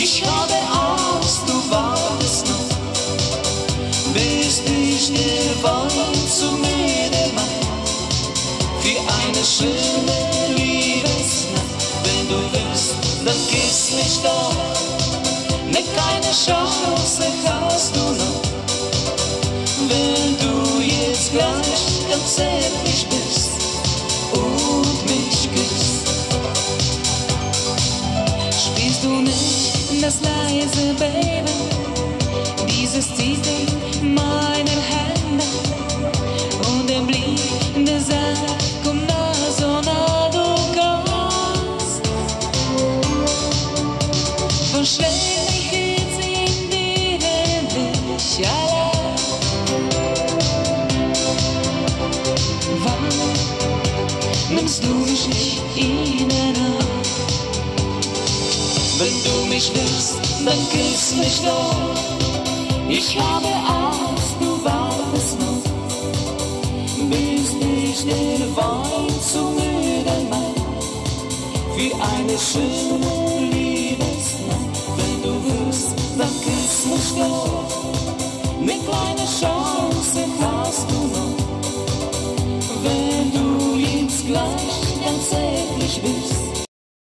Ich habe Angst, du wartest noch, bis ich dir Wort zu müde mach. Für eine schöne Liebesnacht, wenn du willst, dann küss mich doch. Ne kleine Chance hast du noch, wenn du jetzt gleich ganz ehrlich bist und mich küsst. Spielst du nicht das leise Beben, dieses Zittern meiner Hände und der Blick, der sagt, komm nah, so nah du kannst. Verschlägt mich jetzt in dir endlich allein. Wann nimmst du mich nicht in den Arm? Mich willst, dann küss mich doch. Ich habe Angst, du wartest noch, bis ich den Wein zu müde mach. Für eine schöne Liebesnacht, wenn du willst, dann küss mich doch. Ne kleine Chance hast du noch, wenn du jetzt gleich ganz ehrlich bist